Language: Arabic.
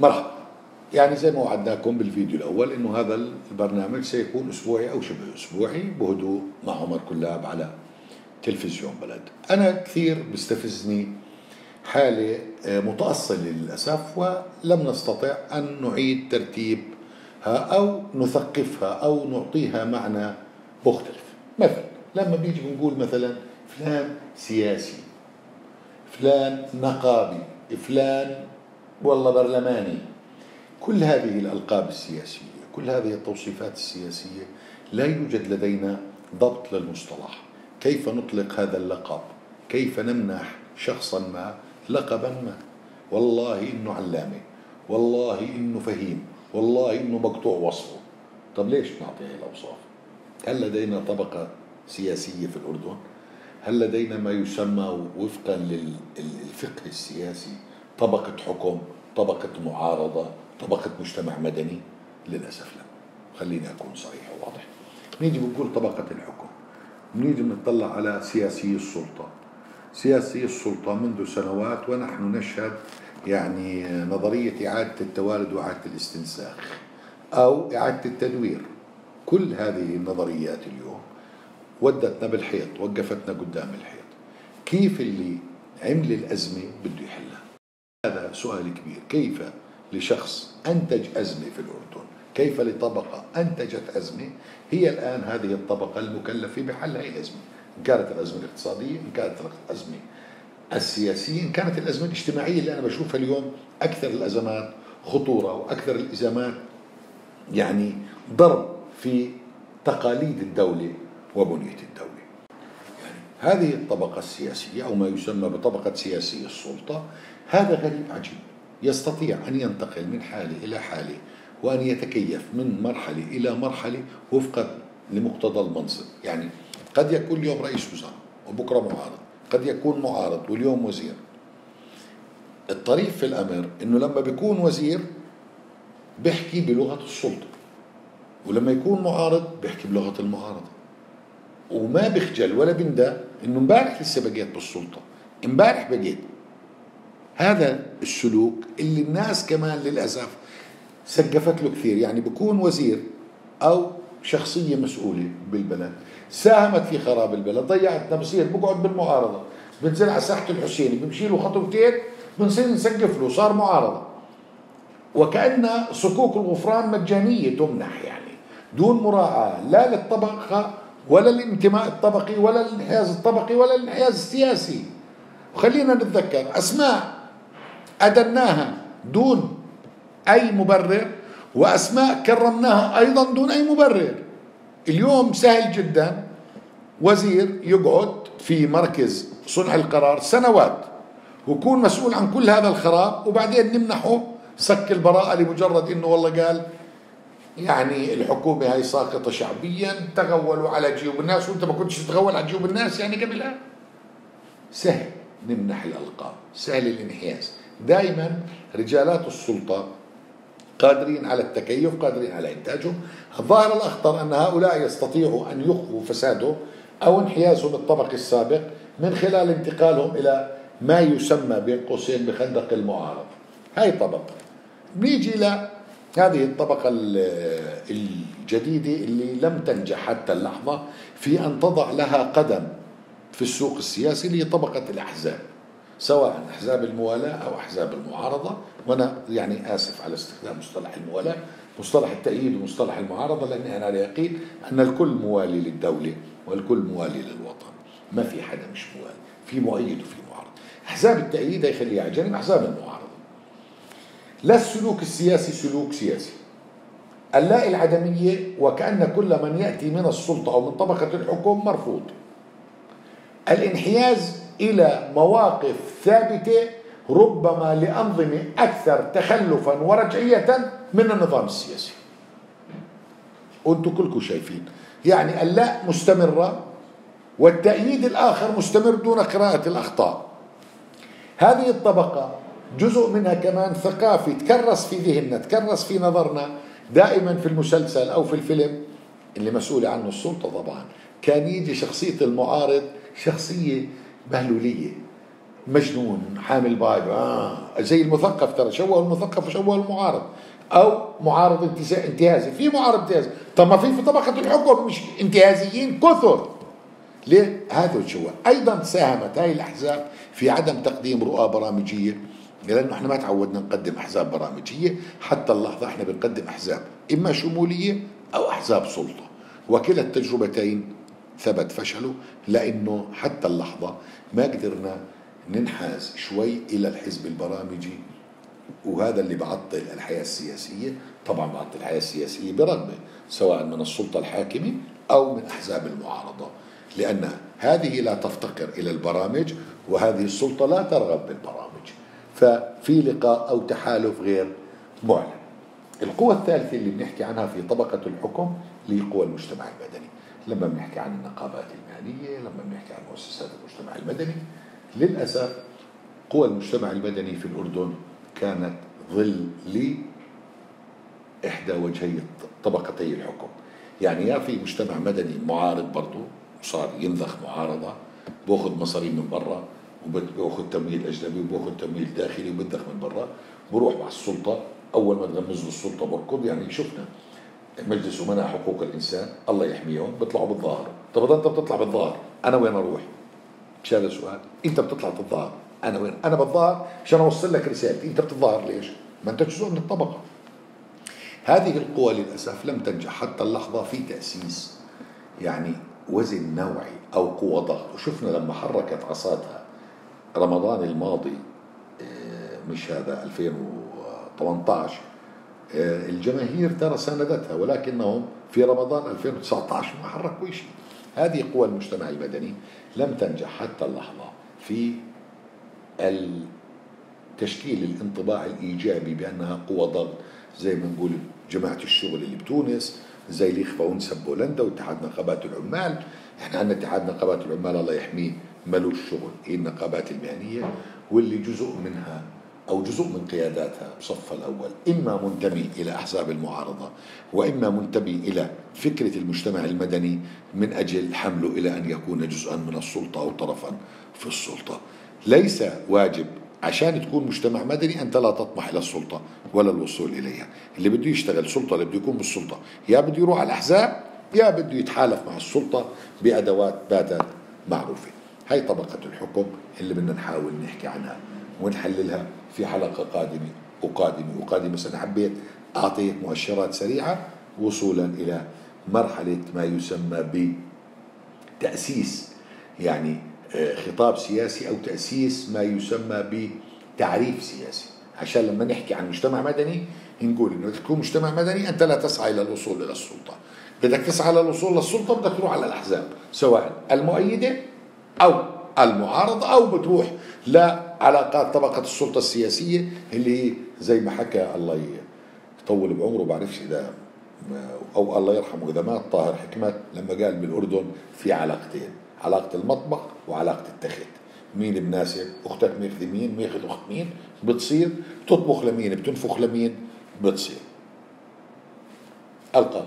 مرحبا. يعني زي ما وعدناكم بالفيديو الأول إنه هذا البرنامج سيكون أسبوعي أو شبه أسبوعي بهدوء مع عمر كلاب على تلفزيون بلد. أنا كثير بستفزني حالة آه، متأصلة للأسف ولم نستطع أن نعيد ترتيبها أو نثقفها أو نعطيها معنى مختلف. مثلا لما بيجي بنقول مثلا فلان سياسي فلان نقابي فلان والله برلماني كل هذه الألقاب السياسية كل هذه التوصيفات السياسية لا يوجد لدينا ضبط للمصطلح. كيف نطلق هذا اللقب؟ كيف نمنح شخصا ما؟ لقبا ما. والله إنه علامة. والله إنه فهيم. والله إنه مقطوع وصفه. طب ليش نعطي هذه الأوصاف؟ هل لدينا طبقة سياسية في الأردن؟ هل لدينا ما يسمى وفقا للفقه السياسي؟ طبقة حكم طبقة معارضة طبقة مجتمع مدني للأسف لا. خليني أكون صريح وواضح. نيجي بنقول طبقة الحكم. نيجي بنطلع على سياسي السلطة. سياسي السلطة منذ سنوات ونحن نشهد يعني نظرية إعادة التوالد وإعادة الاستنساخ أو إعادة التدوير. كل هذه النظريات اليوم ودتنا بالحيط وقفتنا قدام الحيط. كيف اللي عمل الأزمة بده يحلها؟ هذا سؤال كبير. كيف لشخص أنتج أزمة في الأردن؟ كيف لطبقة أنتجت أزمة؟ هي الآن هذه الطبقة المكلفة بحل هذه الأزمة. إن كانت الأزمة الاقتصادية إن كانت الأزمة السياسية إن كانت الأزمة الاجتماعية اللي أنا بشوفها اليوم أكثر الأزمات خطورة وأكثر الأزمات يعني ضرب في تقاليد الدولة وبنية الدولة. هذه الطبقة السياسية أو ما يسمى بطبقة سياسي السلطة هذا غريب عجيب. يستطيع أن ينتقل من حالة إلى حالة وأن يتكيف من مرحلة إلى مرحلة وفقا لمقتضى المنصب. يعني قد يكون اليوم رئيس وزراء وبكرة معارض قد يكون معارض واليوم وزير. الطريف في الأمر أنه لما بيكون وزير بيحكي بلغة السلطة ولما يكون معارض بيحكي بلغة المعارضة. وما بيخجل ولا بندى إنه امبارح لسه بقيت بالسلطة امبارح بقيت. هذا السلوك اللي الناس كمان للأسف سقفت له كثير يعني بكون وزير أو شخصية مسؤولة بالبلد. ساهمت في خراب البلد ضيعتنا بصير بقعد بالمعارضة. بنزل على ساحة الحسيني بمشي له خطوتين بنصير نسقف له صار معارضة. وكأن صكوك الغفران مجانية تمنح يعني دون مراعاة لا للطبقة ولا الانتماء الطبقي ولا الانحياز الطبقي ولا الانحياز السياسي. وخلينا نتذكر أسماء أدناها دون أي مبرر وأسماء كرمناها أيضا دون أي مبرر. اليوم سهل جدا. وزير يقعد في مركز صنع القرار سنوات ويكون مسؤول عن كل هذا الخراب وبعدين نمنحه سك البراءة لمجرد إنه والله قال يعني الحكومة هاي ساقطة شعبيا تغولوا على جيوب الناس وانت ما كنتش تتغول على جيوب الناس يعني قبلها سهل نمنح الألقاب سهل الانحياز. دائما رجالات السلطة قادرين على التكيف قادرين على إنتاجهم. الظاهر الأخطر أن هؤلاء يستطيعوا أن يخفوا فساده أو انحيازهم الطبقي السابق من خلال انتقالهم إلى ما يسمى بين قوسين بخندق المعارضة هاي طبقة بنيجي إلى هذه الطبقة الجديدة اللي لم تنجح حتى اللحظة في أن تضع لها قدم في السوق السياسي اللي هي طبقة الأحزاب سواء أحزاب الموالاة أو أحزاب المعارضة. وأنا يعني آسف على استخدام مصطلح الموالاة مصطلح التأييد ومصطلح المعارضة لأني أنا على يقين أن الكل موالي للدولة والكل موالي للوطن. ما في حدا مش موالي في مؤيد وفي معارض. أحزاب التأييد يخليها على جنب أحزاب المعارضة. لا السلوك السياسي سلوك سياسي. اللاء العدمية وكأن كل من يأتي من السلطة أو من طبقة الحكم مرفوض. الانحياز إلى مواقف ثابتة ربما لأنظمة أكثر تخلفا ورجعية من النظام السياسي. وأنتم كلكم شايفين. يعني اللاء مستمرة والتأييد الآخر مستمر دون قراءة الأخطاء. هذه الطبقة جزء منها كمان ثقافي تكرس في ذهننا تكرس في نظرنا دائما في المسلسل أو في الفيلم اللي مسؤولة عنه السلطة طبعا. كان يجي شخصية المعارض شخصية بهلولية مجنون حامل بايب آه زي المثقف ترى شوه المثقف وشوه المعارض. أو معارض انتهازي. في معارض انتهازي. طب ما في في طبقة الحكم مش انتهازيين كثر. ليه؟ هذا الشوه أيضا ساهمت هاي الأحزاب في عدم تقديم رؤى برامجية. لأنه إحنا ما تعودنا نقدم أحزاب برامجية حتى اللحظة إحنا بنقدم أحزاب إما شمولية أو أحزاب سلطة. وكلا التجربتين ثبت فشله لأنه حتى اللحظة ما قدرنا ننحاز شوي إلى الحزب البرامجي وهذا اللي بعطل الحياة السياسية. طبعا بعطل الحياة السياسية برغبه سواء من السلطة الحاكمة أو من أحزاب المعارضة. لأن هذه لا تفتقر إلى البرامج وهذه السلطة لا ترغب بالبرامج. ففي لقاء أو تحالف غير معلن. القوى الثالثة اللي بنحكي عنها في طبقة الحكم اللي قوى المجتمع المدني لما بنحكي عن النقابات المالية لما بنحكي عن مؤسسات المجتمع المدني للأسف قوى المجتمع المدني في الأردن كانت ظل لإحدى وجهي طبقتي الحكم. يعني يا في مجتمع مدني معارض برضه صار ينذخ معارضة بأخذ مصاري من برا وباخذ تمويل أجنبي وباخذ تمويل داخلي وبدخ من برا. بروح مع السلطة. أول ما تغمز له السلطة بركض يعني شفنا مجلس امناء حقوق الإنسان. الله يحميهم. بيطلعوا بالظاهر. طب أنت بتطلع بالظاهر أنا وين أروح؟ مش هذا السؤال؟ أنت بتطلع بالظاهر. أنا وين؟ أنا بالظاهر عشان أوصل لك رسالتي. أنت بتتظاهر ليش؟ ما انت جزء من الطبقة. هذه القوى للأسف لم تنجح حتى اللحظة في تأسيس يعني وزن نوعي أو قوى ضغط. وشفنا لما حركت عصاتها رمضان الماضي آه، مش هذا 2018 آه، الجماهير ترى ساندتها ولكنهم في رمضان 2019 ما حركوا شيء. هذه قوى المجتمع المدني لم تنجح حتى اللحظة في تشكيل الانطباع الإيجابي بأنها قوى ضغط زي ما نقول جماعة الشغل اللي بتونس زي الإخوة ونسب بولندا واتحاد نقابات العمال. إحنا عندنا اتحاد نقابات العمال الله يحميه ملوش شغل هي النقابات المهنية واللي جزء منها أو جزء من قياداتها بصف الأول. إما منتمي إلى أحزاب المعارضة وإما منتمي إلى فكرة المجتمع المدني من أجل حمله إلى أن يكون جزءا من السلطة أو طرفا في السلطة. ليس واجب عشان تكون مجتمع مدني أنت لا تطمح إلى السلطة ولا الوصول إليها. اللي بده يشتغل سلطة اللي بده يكون بالسلطة. يا بده يروح على الأحزاب يا بده يتحالف مع السلطة بأدوات باتت معروفة. هاي طبقة الحكم اللي بدنا نحاول نحكي عنها ونحللها في حلقة قادمة وقادمة وقادمة. بس أنا حبيت أعطيك مؤشرات سريعة وصولا إلى مرحلة ما يسمى بتأسيس يعني آه، خطاب سياسي أو تأسيس ما يسمى بتعريف سياسي. عشان لما نحكي عن مجتمع مدني نقول إنه تكون مجتمع مدني أنت لا تسعى إلى الوصول إلى السلطة. بدك تسعى للوصول للسلطة بدك تروح على الأحزاب سواء المؤيدة أو المعارضة أو بتروح لعلاقات طبقة السلطة السياسية اللي زي ما حكى الله يطول بعمره بعرفش إذا أو الله يرحمه إذا مات طاهر حكمت لما قال بالأردن في علاقتين علاقة المطبخ وعلاقة التخت. مين بناسب أختك ماخذ مين؟ ماخذ أخت مين؟ بتصير بتطبخ لمين؟ بتنفخ لمين؟ بتصير. ألقى